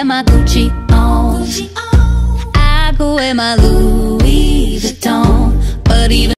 could my Gucci on. I go in my Louis